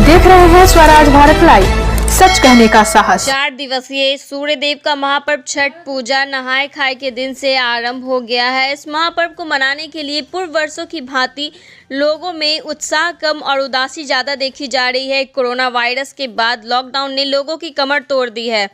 देख रहे हैं स्वराज भारत लाइव सच कहने का साहस। चार दिवसीय सूर्य देव का महापर्व छठ पूजा नहाय खाए के दिन से आरंभ हो गया है। इस महापर्व को मनाने के लिए पूर्व वर्षों की भांति लोगों में उत्साह कम और उदासी ज़्यादा देखी जा रही है। कोरोना वायरस के बाद लॉकडाउन ने लोगों की कमर तोड़ दी है।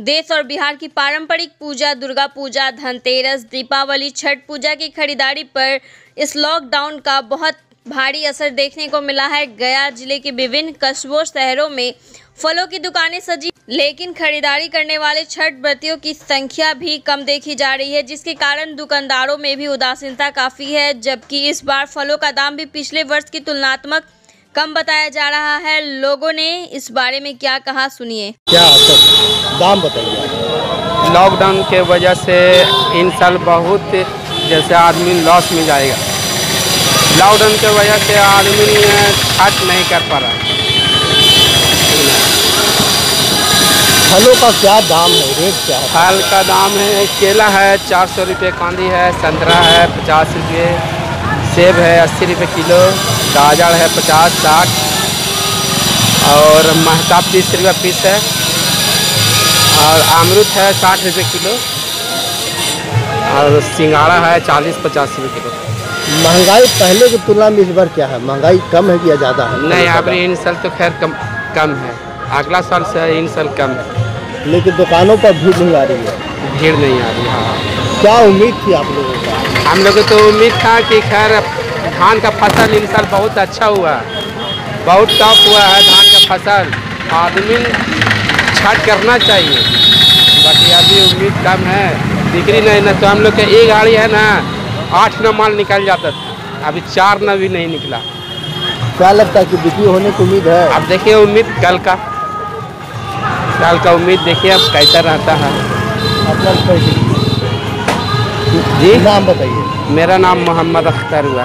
देश और बिहार की पारंपरिक पूजा, दुर्गा पूजा, धनतेरस, दीपावली, छठ पूजा की खरीदारी पर इस लॉकडाउन का बहुत भारी असर देखने को मिला है। गया ज़िले के विभिन्न कस्बों शहरों में फलों की दुकानें सजी लेकिन खरीदारी करने वाले छठ व्रतियों की संख्या भी कम देखी जा रही है जिसके कारण दुकानदारों में भी उदासीनता काफ़ी है जबकि इस बार फलों का दाम भी पिछले वर्ष की तुलनात्मक कम बताया जा रहा है। लोगों ने इस बारे में क्या कहा सुनिए। क्या असर दाम बताइए। लॉकडाउन के वजह से इन साल बहुत जैसे आदमी लॉस में जाएगा। लॉकडाउन के वजह से आदमी खर्च नहीं कर पा रहा फलों का क्या दाम है? रेट क्या है? फल का दाम है केला है चार सौ रुपये कांदी है संतरा है पचास रुपये सेब है अस्सी रुपये किलो गाजर है पचास साठ और महताब तीस रुपये पीस है और अमरूद है साठ रुपये किलो और सिंगाड़ा है चालीस पचास रुपये किलो। महँगाई पहले की तुलना में इस बार क्या है? महँगाई कम है या ज़्यादा है? नहीं अब इन साल तो खैर कम कम है। अगला साल से इन साल कम है। लेकिन दुकानों पर भीड़ नहीं आ रही है? भीड़ नहीं आ रही हाँ। क्या उम्मीद थी आप लोगों का? हम लोग को तो उम्मीद था कि खैर धान का फ़सल इन साल बहुत अच्छा हुआ। बहुत टॉप हुआ है धान का फ़सल। आदमी छठ करना चाहिए। बाकी अभी उम्मीद कम है। बिक्री नहीं ना तो हम लोग का एक गाड़ी है ना आठ नौ माल निकल जाता था। अभी चार न भी नहीं निकला। क्या लगता है कि बिक्री होने की उम्मीद है? अब देखिए उम्मीद कल का। कल का उम्मीद देखिए अब कैसा रहता है। जी? नाम बताइए। मेरा नाम मोहम्मद अख्तर हुआ।